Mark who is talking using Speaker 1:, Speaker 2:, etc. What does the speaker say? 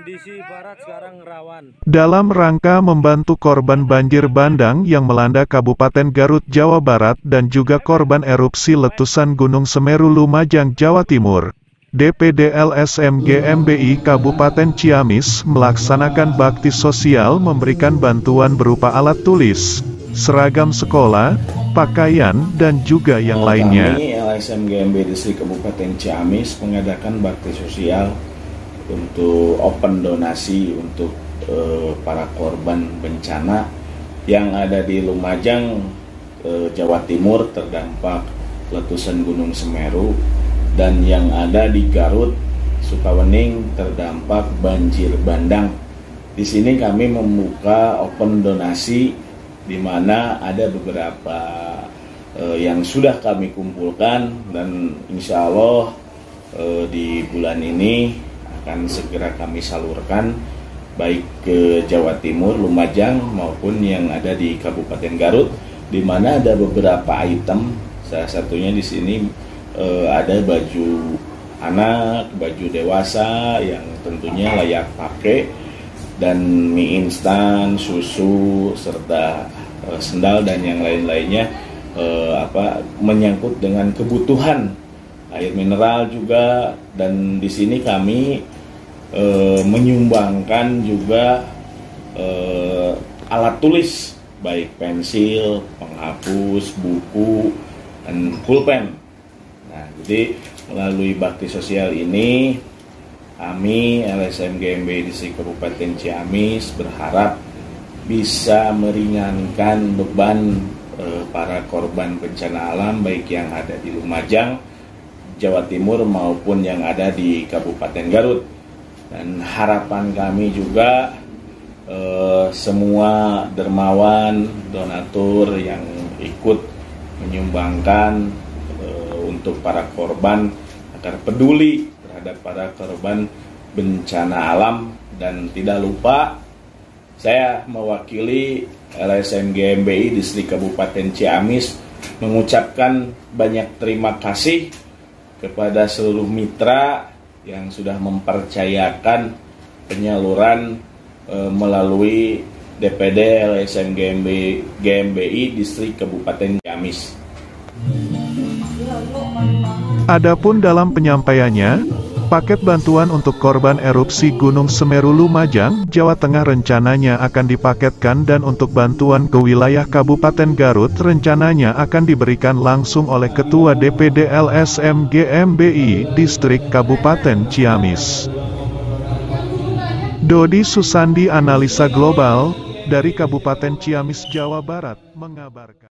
Speaker 1: Barat sekarang rawan.
Speaker 2: Dalam rangka membantu korban banjir bandang yang melanda Kabupaten Garut, Jawa Barat dan juga korban erupsi letusan Gunung Semeru Lumajang, Jawa Timur. DPD LSM GMBI Kabupaten Ciamis melaksanakan bakti sosial memberikan bantuan berupa alat tulis, seragam sekolah, pakaian, dan juga yang lainnya.
Speaker 3: Kami LSM GMBI Distrik Kabupaten Ciamis mengadakan bakti sosial untuk open donasi untuk eh, para korban bencana yang ada di Lumajang, eh, Jawa Timur terdampak letusan Gunung Semeru dan yang ada di Garut, Sukawening terdampak banjir bandang. Di sini kami membuka open donasi di mana ada beberapa eh, yang sudah kami kumpulkan dan insya Allah di bulan ini akan segera kami salurkan baik ke Jawa Timur, Lumajang maupun yang ada di Kabupaten Garut di mana ada beberapa item. Salah satunya di sini eh, ada baju anak, baju dewasa yang tentunya layak pakai dan mie instan, susu serta eh, sendal dan yang lain-lainnya eh, apa menyangkut dengan kebutuhan air mineral juga dan di sini kami e, menyumbangkan juga e, alat tulis baik pensil, penghapus, buku dan pulpen. Nah, jadi melalui bakti sosial ini kami LSM GMB di Kabupaten Ciamis berharap bisa meringankan beban e, para korban bencana alam baik yang ada di Lumajang Jawa Timur maupun yang ada di Kabupaten Garut. Dan harapan kami juga eh, semua dermawan, donatur yang ikut menyumbangkan eh, untuk para korban agar peduli terhadap para korban bencana alam dan tidak lupa saya mewakili LSM GMBI Distrik Kabupaten Ciamis mengucapkan banyak terima kasih kepada seluruh mitra yang sudah mempercayakan penyaluran e, melalui DPD LSM GMB, GMBI Distrik Kabupaten Ciamis.
Speaker 2: Adapun dalam penyampaiannya, Paket bantuan untuk korban erupsi Gunung Semeru Lumajang, Jawa Tengah rencananya akan dipaketkan dan untuk bantuan ke wilayah Kabupaten Garut rencananya akan diberikan langsung oleh Ketua DPD LSM GMBI Distrik Kabupaten Ciamis. Dodi Susandi Analisa Global, dari Kabupaten Ciamis, Jawa Barat, mengabarkan.